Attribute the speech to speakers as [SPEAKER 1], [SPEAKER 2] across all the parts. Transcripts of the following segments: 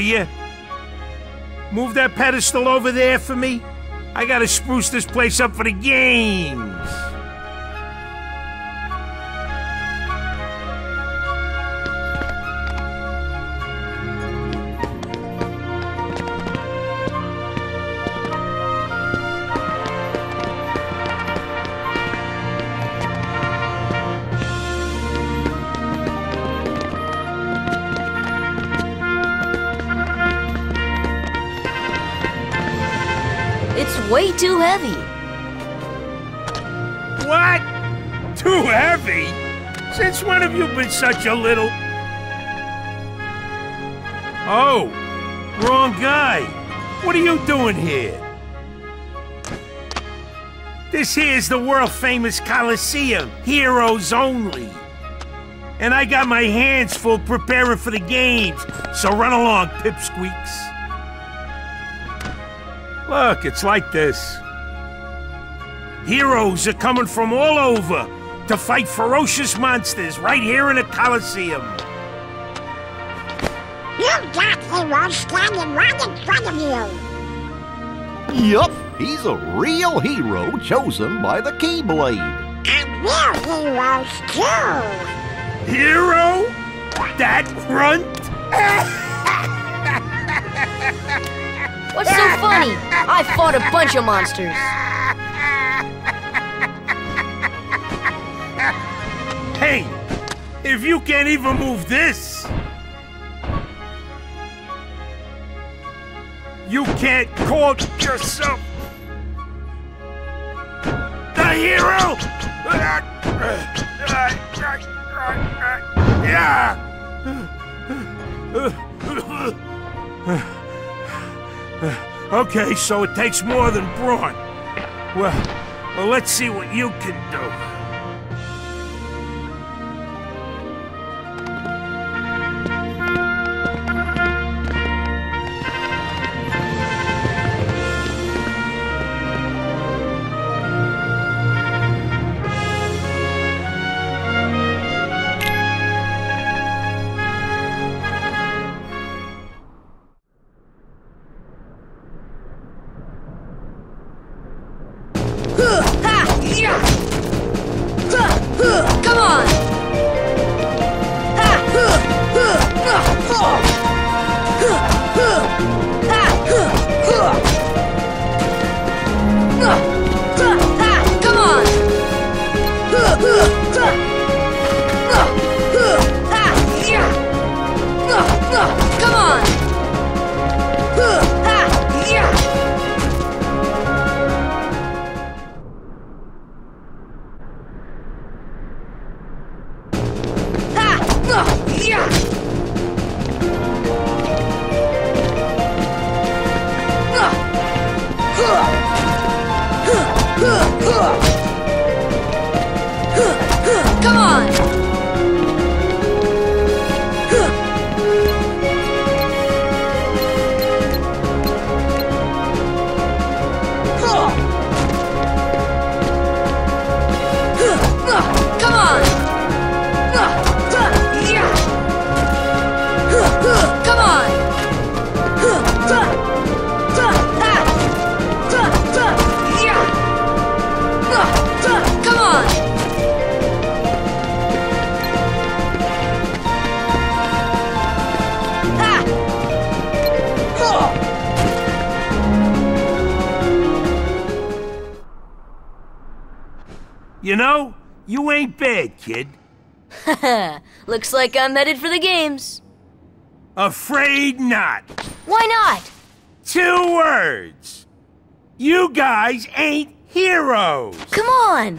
[SPEAKER 1] will you? Move that pedestal over there for me. I gotta spruce this place up for the games.
[SPEAKER 2] Heavy.
[SPEAKER 1] What? Too heavy? Since when have you been such a little... Oh, wrong guy. What are you doing here? This here's the world-famous Coliseum, heroes only. And I got my hands full preparing for the games, so run along, pipsqueaks. Look, it's like this. Heroes are coming from all over to fight ferocious monsters right here in the Coliseum.
[SPEAKER 3] You've got heroes standing right in front of you.
[SPEAKER 4] Yup, he's a real hero chosen by the Keyblade.
[SPEAKER 3] And we're heroes too.
[SPEAKER 1] Hero? That grunt?
[SPEAKER 2] What's so funny? I fought a bunch of monsters.
[SPEAKER 1] Hey, if you can't even move this, you can't call yourself the hero. Yeah. Okay, so it takes more than brawn. Well, well, let's see what you can do. You know, you ain't bad, kid.
[SPEAKER 2] Looks like I'm headed for the games.
[SPEAKER 1] Afraid not.
[SPEAKER 2] Why not?
[SPEAKER 1] Two words. You guys ain't heroes.
[SPEAKER 2] Come on!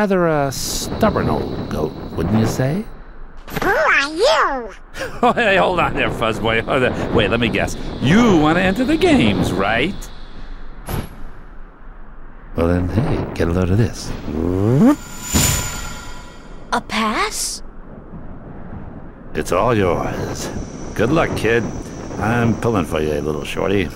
[SPEAKER 5] Rather a stubborn old goat, wouldn't you say?
[SPEAKER 3] Who are you?
[SPEAKER 6] Oh, hey, hold on there, Fuzzboy. Oh, hold on. Wait, let me guess. You want to enter the games, right?
[SPEAKER 5] Well then, hey, get a load of this.
[SPEAKER 2] A pass?
[SPEAKER 5] It's all yours. Good luck, kid. I'm pulling for you, little shorty.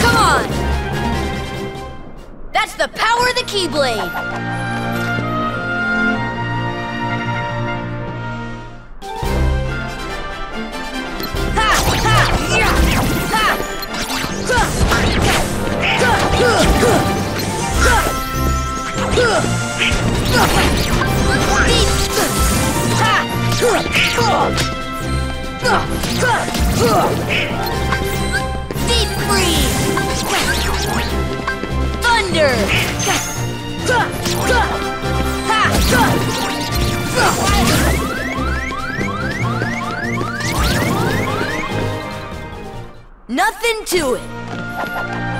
[SPEAKER 2] Come on! That's the power of the Keyblade! Deep freeze! Thunder! Nothing to it.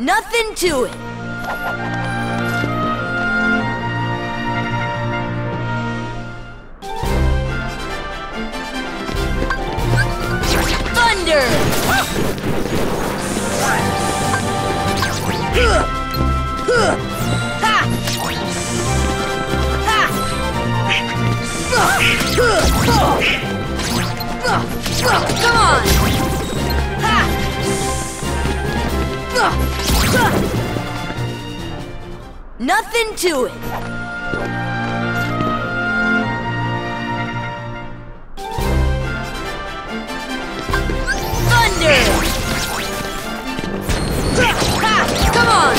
[SPEAKER 2] Nothing to it. Thunder! Come on! Nothing to it. Thunder! Come on!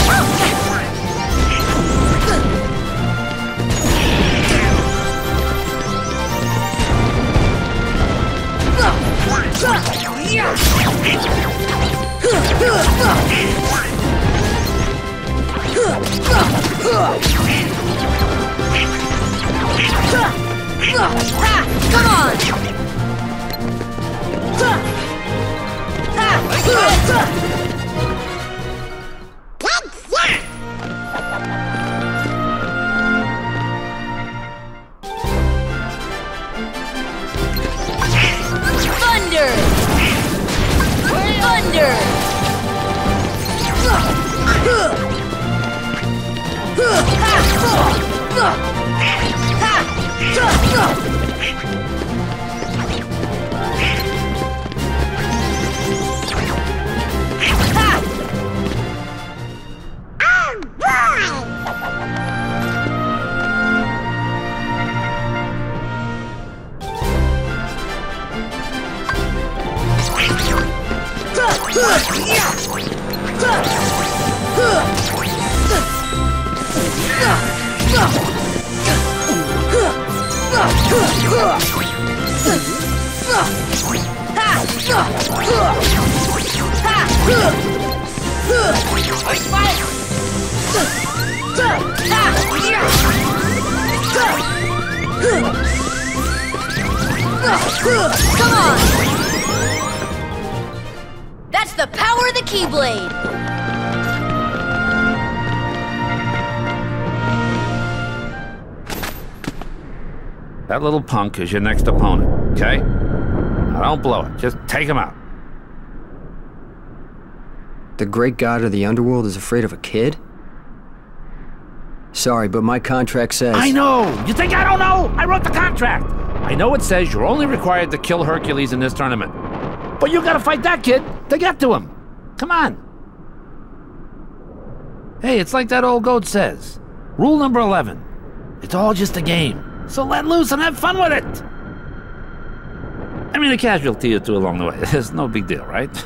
[SPEAKER 2] Ha! Come on!
[SPEAKER 3] Oh
[SPEAKER 2] Come on! That's the power of the Keyblade!
[SPEAKER 5] That little punk is your next opponent, okay? Now don't blow it. Just take him out.
[SPEAKER 7] The great god of the underworld is afraid of a kid? Sorry, but my contract says.
[SPEAKER 5] I know! You think I don't know? I wrote the contract! I know it says you're only required to kill Hercules in this tournament. But you gotta fight that kid to get to him. Come on. Hey, it's like that old goat says. Rule number 11. It's all just a game. So let loose and have fun with it. I mean, a casualty or two along the way. It's no big deal, right?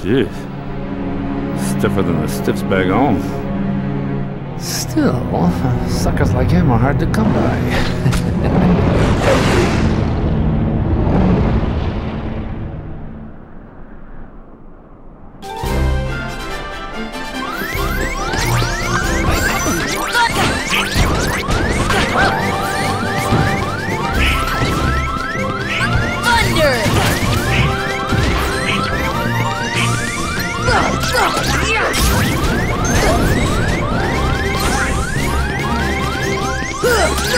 [SPEAKER 5] Jeez. Stiffer than the stiffs back home. Still, suckers like him are hard to come by.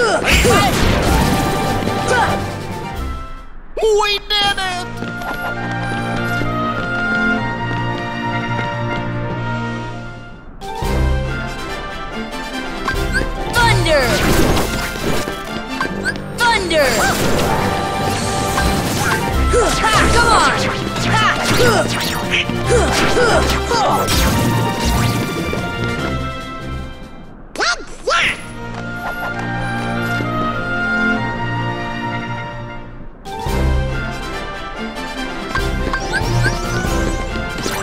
[SPEAKER 2] We did it! Thunder! Thunder! Ha, come on! Ha!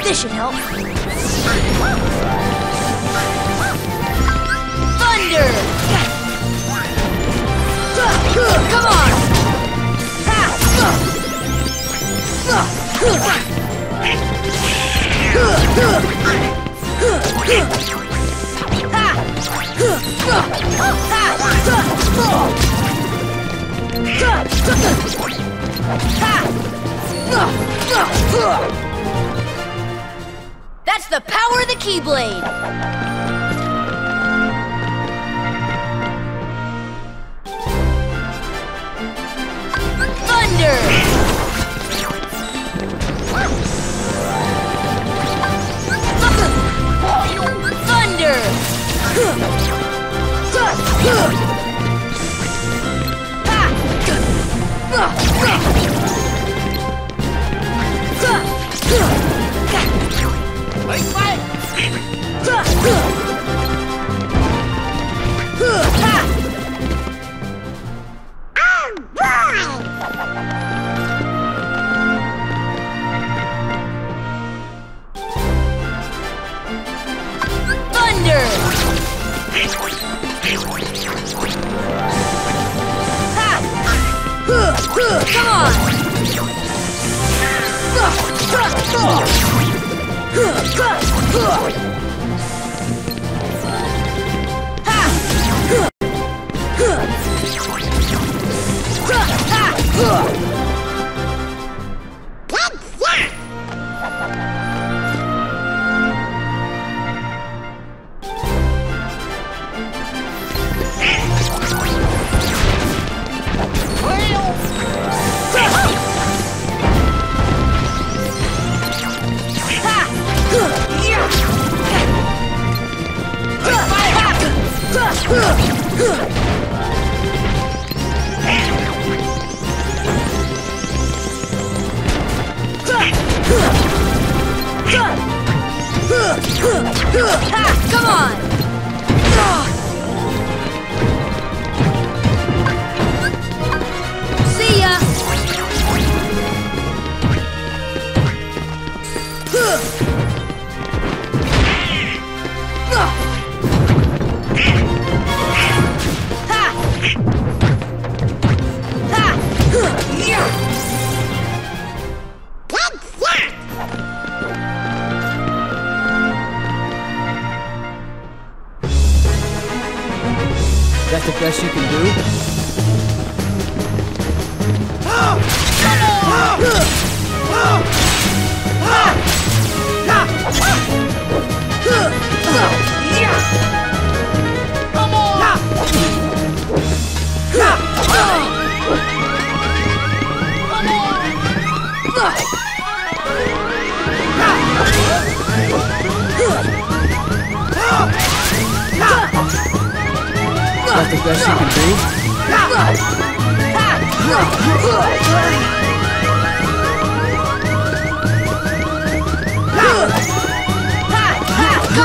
[SPEAKER 2] This should help. Thunder! Come on! That's the power of the Keyblade! Thunder! Come on!
[SPEAKER 7] Best best you can do?
[SPEAKER 2] Come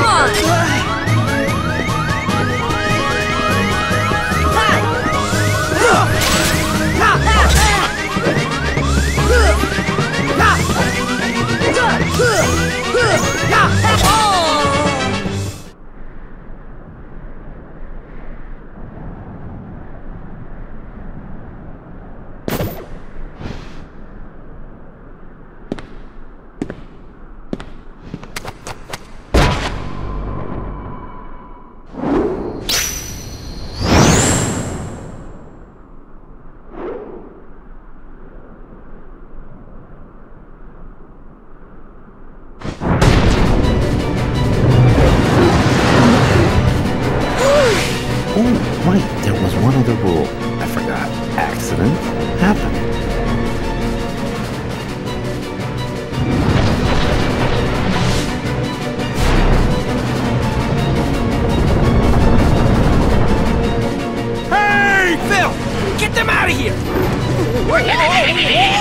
[SPEAKER 2] on!
[SPEAKER 5] Oh,
[SPEAKER 8] oh, oh,
[SPEAKER 4] oh.